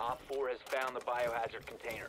Op 4 has found the biohazard container.